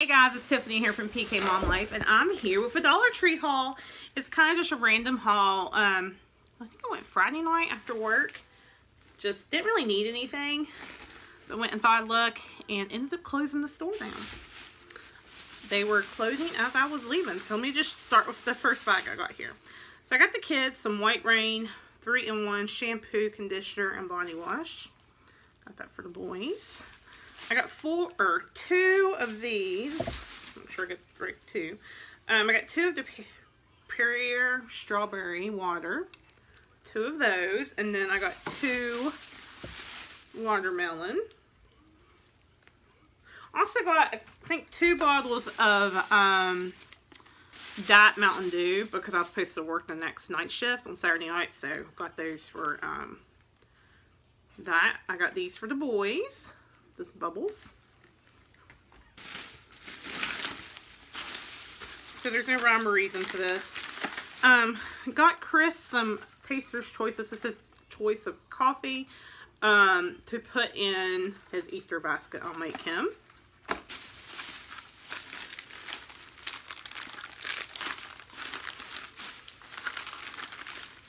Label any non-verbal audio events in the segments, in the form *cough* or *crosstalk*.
Hey guys, it's Tiffany here from PK Mom Life, and I'm here with a Dollar Tree haul. It's kind of just a random haul. Um, I think I went Friday night after work. Just didn't really need anything, but went and thought I'd look, and ended up closing the store down. They were closing as I was leaving, so let me just start with the first bag I got here. So I got the kids some White Rain 3-in-1 shampoo, conditioner, and body wash. Got that for the boys. I got four or two of these. I'm sure I got right two. Um, I got two of the Perrier strawberry water. Two of those. And then I got two watermelon. Also got, I think, two bottles of um, Diet Mountain Dew because I was supposed to work the next night shift on Saturday night. So got those for um, that. I got these for the boys this bubbles. So there's no rhyme or reason to this. Um, got Chris some Taster's Choice. This is his choice of coffee um, to put in his Easter basket. I'll make him.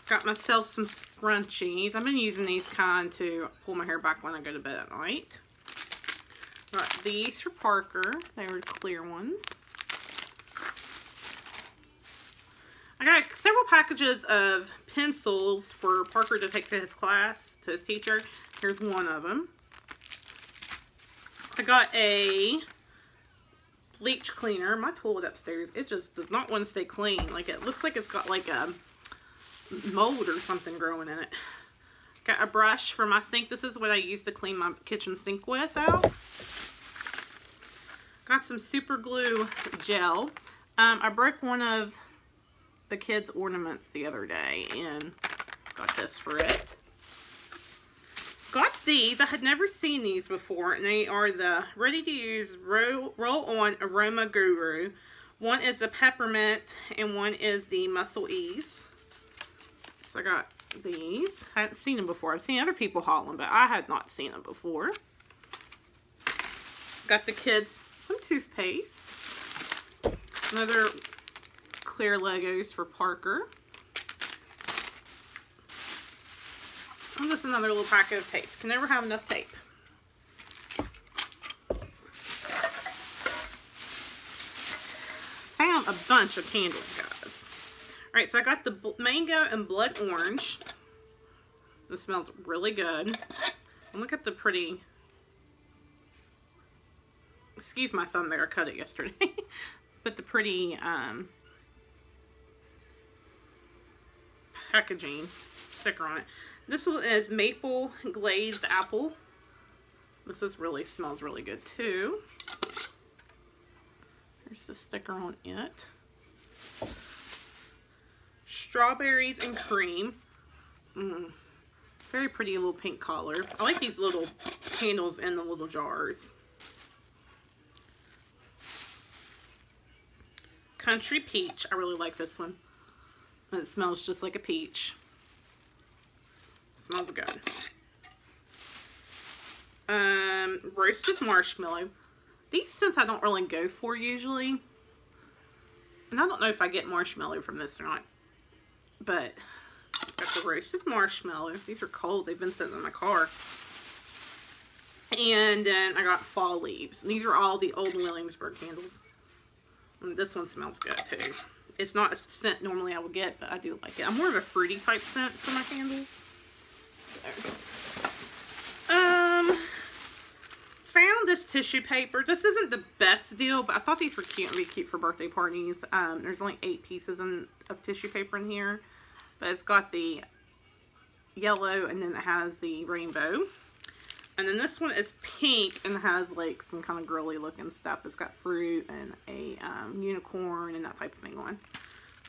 Got myself some scrunchies. I've been using these kind to pull my hair back when I go to bed at night. Got these for Parker. They were clear ones. I got several packages of pencils for Parker to take to his class, to his teacher. Here's one of them. I got a bleach cleaner. My toilet upstairs, it just does not want to stay clean. Like, it looks like it's got like a mold or something growing in it. Got a brush for my sink. This is what I use to clean my kitchen sink with out. Got some super glue gel. Um, I broke one of the kids' ornaments the other day and got this for it. Got these. I had never seen these before, and they are the ready-to-use roll-on Aroma Guru. One is the peppermint, and one is the Muscle Ease. So I got these. I hadn't seen them before. I've seen other people haul them, but I had not seen them before. Got the kids some toothpaste. Another clear Legos for Parker. And just another little packet of tape. Can never have enough tape. Found a bunch of candles, guys. Alright, so I got the mango and blood orange. This smells really good. And look at the pretty excuse my thumb there, I cut it yesterday. *laughs* but the pretty um, packaging sticker on it. This one is maple glazed apple. This is really smells really good too. There's the sticker on it. Strawberries and cream. Mm, very pretty little pink collar. I like these little candles in the little jars. Country Peach. I really like this one. It smells just like a peach. Smells good. Um, roasted marshmallow. These scents I don't really go for usually. And I don't know if I get marshmallow from this or not. But, got the roasted marshmallow. These are cold. They've been sitting in my car. And then I got fall leaves. These are all the old Williamsburg candles. And this one smells good too. It's not a scent normally I would get, but I do like it. I'm more of a fruity type scent for my candles. Um, found this tissue paper. This isn't the best deal, but I thought these were cute and be cute for birthday parties. Um, there's only eight pieces in, of tissue paper in here, but it's got the yellow and then it has the rainbow. And then this one is pink and has like some kind of girly looking stuff. It's got fruit and a um, unicorn and that type of thing on.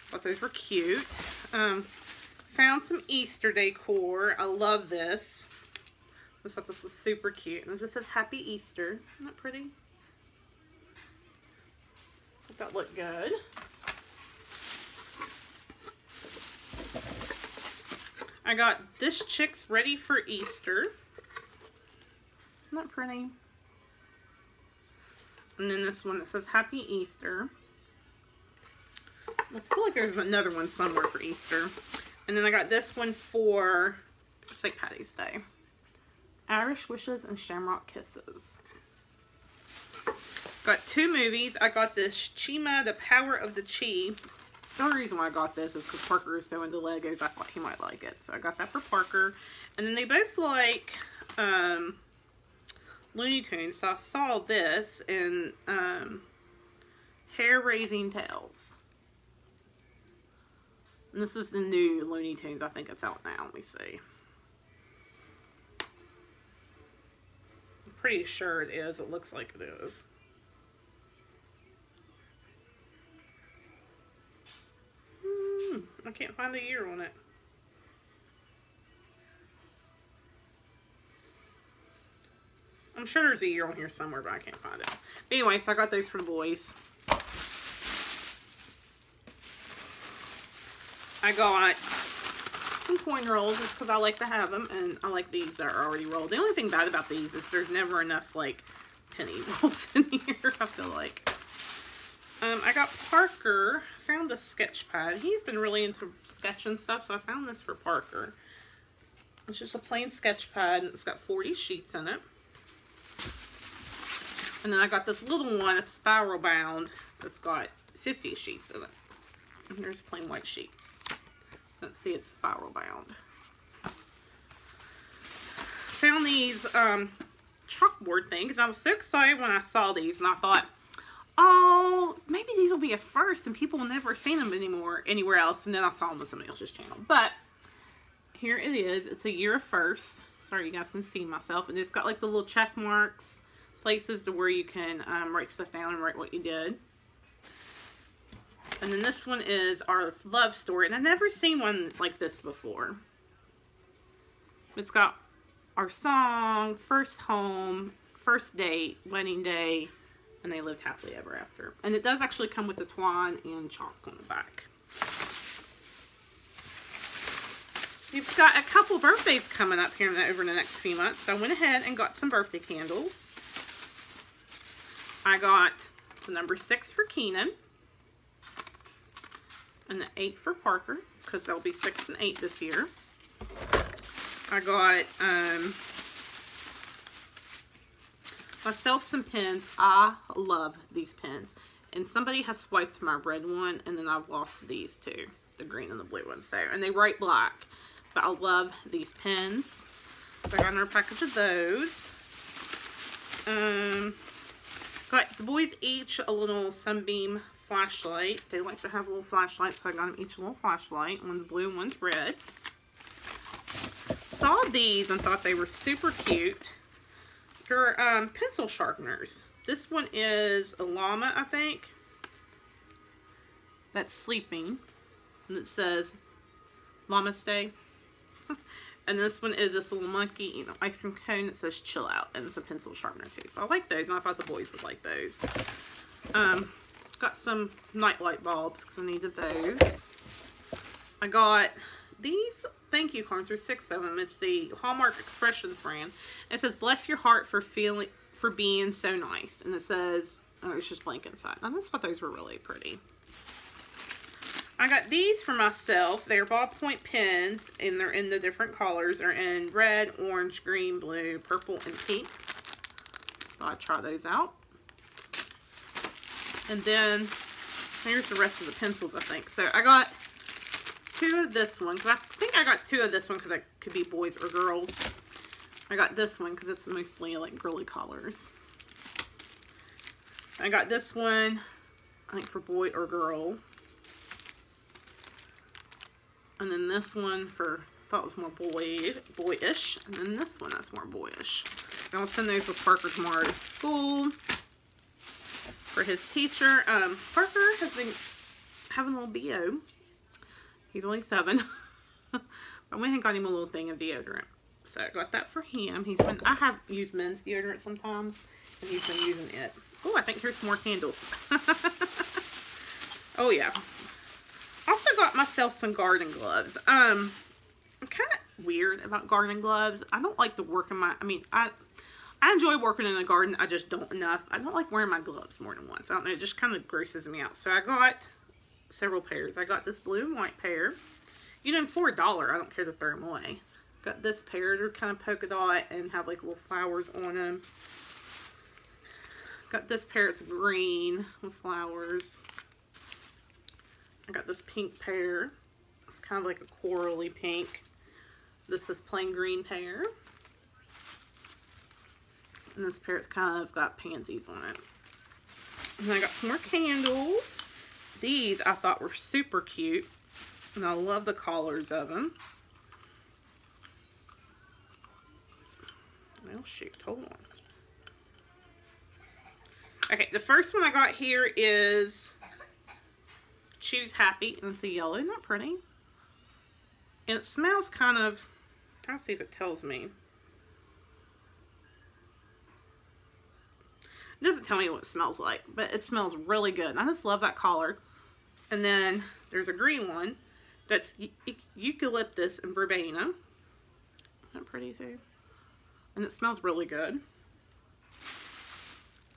Thought those were cute. Um, found some Easter decor. I love this. I thought this was super cute. And it just says Happy Easter. Isn't that pretty? Thought that looked good. I got this chick's ready for Easter. Isn't that pretty? And then this one that says Happy Easter. I feel like there's another one somewhere for Easter. And then I got this one for St. Patty's Day. Irish Wishes and Shamrock Kisses. Got two movies. I got this Chima, The Power of the Chi. The only reason why I got this is because Parker is so into Legos. I thought he might like it. So I got that for Parker. And then they both like um, Looney Tunes. So I saw this in um, Hare Raising Tales. And this is the new Looney Tunes. I think it's out now. Let me see. I'm pretty sure it is. It looks like it is. Hmm, I can't find the year on it. I'm sure there's a year on here somewhere, but I can't find it. But anyway, so I got those for the boys. I got some coin rolls just because I like to have them, and I like these that are already rolled. The only thing bad about these is there's never enough, like, penny *laughs* rolls in here, I feel like. Um, I got Parker, found a sketch pad. He's been really into sketching stuff, so I found this for Parker. It's just a plain sketch pad, and it's got 40 sheets in it. And then I got this little one, it's spiral bound, that's got 50 sheets in it. And here's plain white sheets. Let's see, it's spiral bound. Found these um, chalkboard things. I was so excited when I saw these, and I thought, oh, maybe these will be a first, and people will never see them anymore anywhere else. And then I saw them on somebody else's channel. But here it is. It's a year of first. Sorry, you guys can see myself. And it's got like the little check marks, places to where you can um, write stuff down and write what you did. And then this one is our love story. And I've never seen one like this before. It's got our song, first home, first date, wedding day, and they lived happily ever after. And it does actually come with the twine and chalk on the back. We've got a couple birthdays coming up here over the next few months. So I went ahead and got some birthday candles. I got the number six for Keenan and the 8 for Parker because there'll be 6 and 8 this year. I got um, myself some pens. I love these pens. And somebody has swiped my red one and then I've lost these two. The green and the blue ones there. And they write black. But I love these pens. So I got another package of those. Um, got the boys each a little sunbeam flashlight. They like to have little flashlights, so I got them each a little flashlight. One's blue one's red. Saw these and thought they were super cute. They're um, pencil sharpeners. This one is a llama, I think. That's sleeping. And it says Llama Stay. *laughs* and this one is this little monkey you know, ice cream cone that says chill out. And it's a pencil sharpener too. So I like those. And I thought the boys would like those. Um, got some nightlight bulbs because I needed those. I got these thank you cards. There's six of them. It's the Hallmark Expressions brand. It says, bless your heart for feeling, for being so nice. And it says, oh, it's just blank inside. I just thought those were really pretty. I got these for myself. They're ballpoint pens, and they're in the different colors. They're in red, orange, green, blue, purple, and pink. I'll try those out. And then here's the rest of the pencils, I think. So I got two of this one. because I think I got two of this one because it could be boys or girls. I got this one because it's mostly like girly colors. I got this one, I think for boy or girl. And then this one for, I thought was more boy, boyish. And then this one that's more boyish. I'll send those with Parker tomorrow to school for his teacher. Um, Parker has been having a little BO. He's only seven. I went and got him a little thing of deodorant. So I got that for him. He's been, I have used men's deodorant sometimes, and he's been using it. Oh, I think here's more candles. *laughs* oh, yeah. Got myself some garden gloves. Um, I'm kind of weird about garden gloves. I don't like to work in my, I mean, I, I enjoy working in the garden. I just don't enough. I don't like wearing my gloves more than once. I don't know. It just kind of grosses me out. So I got several pairs. I got this blue and white pair. You know, for a dollar, I don't care to throw them away. Got this pair. They're kind of polka dot and have like little flowers on them. Got this pair. It's green with flowers. I got this pink. It's kind of like a corally pink. This is plain green pair. And this it's kind of got pansies on it. And I got some more candles. These I thought were super cute. And I love the collars of them. Oh shoot, hold on. Okay, the first one I got here is Choose Happy, and it's a yellow. Isn't that pretty? And it smells kind of, I'll see if it tells me. It doesn't tell me what it smells like, but it smells really good. And I just love that collar. And then there's a green one that's eucalyptus and verbena. Isn't pretty too? And it smells really good.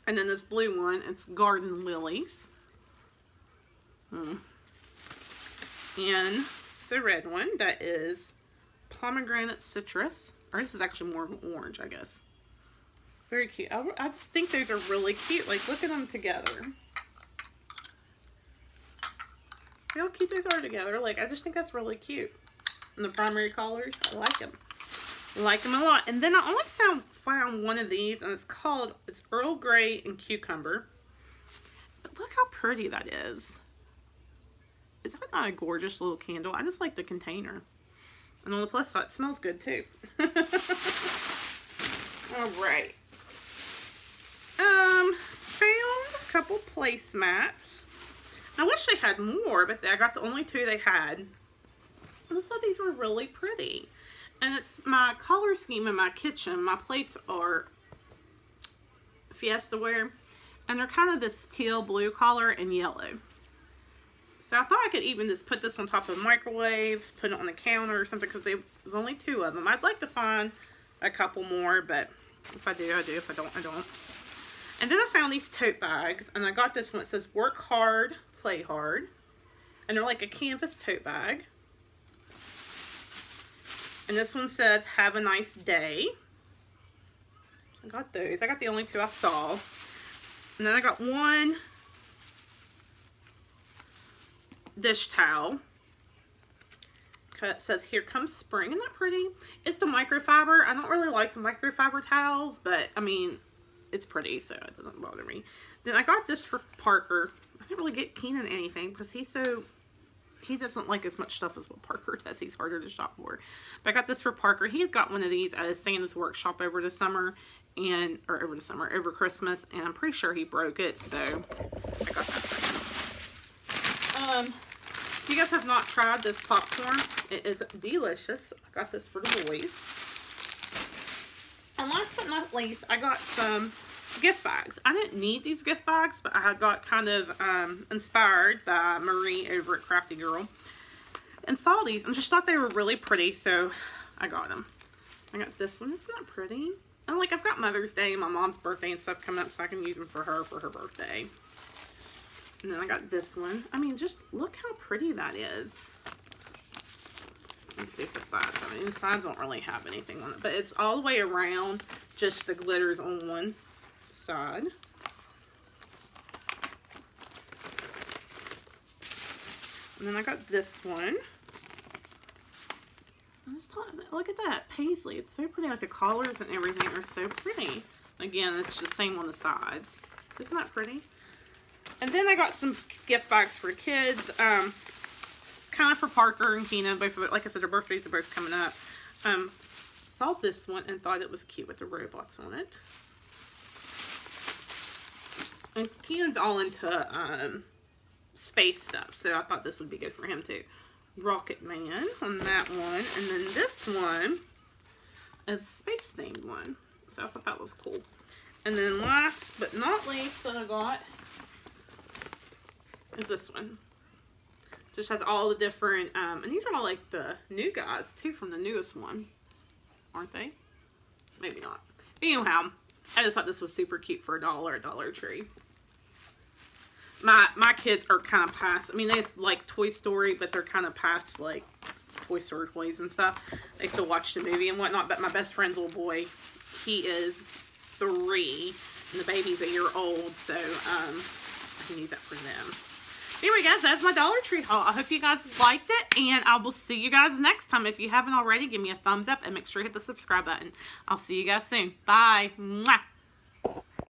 And then this blue one, it's garden lilies. Hmm. And the red one, that is pomegranate citrus. Or this is actually more orange, I guess. Very cute. I, I just think those are really cute. Like, look at them together. See how cute those are together? Like, I just think that's really cute. And the primary colors, I like them. I like them a lot. And then I only found, found one of these, and it's called, it's Earl Grey and Cucumber. But look how pretty that is. Is that not a gorgeous little candle? I just like the container. And on the plus side, it smells good too. *laughs* All right. Um, found a couple placemats. I wish they had more, but I got the only two they had. I just thought these were really pretty. And it's my color scheme in my kitchen. My plates are Fiesta ware. And they're kind of this teal blue color and yellow. So I thought I could even just put this on top of the microwave, put it on the counter or something because there's only two of them. I'd like to find a couple more, but if I do, I do. If I don't, I don't. And then I found these tote bags, and I got this one. It says work hard, play hard. And they're like a canvas tote bag. And this one says, have a nice day. I got those. I got the only two I saw. And then I got one dish towel. It says, here comes spring. Isn't that pretty? It's the microfiber. I don't really like the microfiber towels, but I mean, it's pretty, so it doesn't bother me. Then I got this for Parker. I didn't really get Keenan anything because he's so, he doesn't like as much stuff as what Parker *laughs* does. He's harder to shop for. But I got this for Parker. He had got one of these at Santa's workshop over the summer and, or over the summer, over Christmas, and I'm pretty sure he broke it, so I got that. Um, if you guys have not tried this popcorn, it is delicious. I got this for the boys. And last but not least, I got some gift bags. I didn't need these gift bags, but I got kind of um, inspired by Marie over at Crafty Girl. And saw these and just thought they were really pretty, so I got them. I got this one. It's not pretty. And like, I've got Mother's Day and my mom's birthday and stuff coming up, so I can use them for her for her birthday. And then I got this one. I mean, just look how pretty that is. Let's see if the sides I mean, the sides don't really have anything on it. But it's all the way around. Just the glitters on one side. And then I got this one. look at that, paisley. It's so pretty. Like the collars and everything are so pretty. Again, it's the same on the sides. Isn't that pretty? And then I got some gift bags for kids. Um, kind of for Parker and Keenan. Both of it, like I said, their birthdays are both coming up. Um, saw this one and thought it was cute with the robots on it. And Keenan's all into um, space stuff, so I thought this would be good for him too. Rocket Man on that one. And then this one is a space themed one. So I thought that was cool. And then last but not least that I got is this one. Just has all the different, um, and these are all like the new guys too from the newest one, aren't they? Maybe not. Anyhow, I just thought this was super cute for a dollar at Dollar Tree. My my kids are kind of past. I mean, they like Toy Story, but they're kind of past like Toy Story toys and stuff. They still watch the movie and whatnot. But my best friend's little boy, he is three, and the baby's a year old, so um, I can use that for them. Anyway, guys, that's my Dollar Tree haul. I hope you guys liked it, and I will see you guys next time. If you haven't already, give me a thumbs up and make sure you hit the subscribe button. I'll see you guys soon. Bye. Mwah.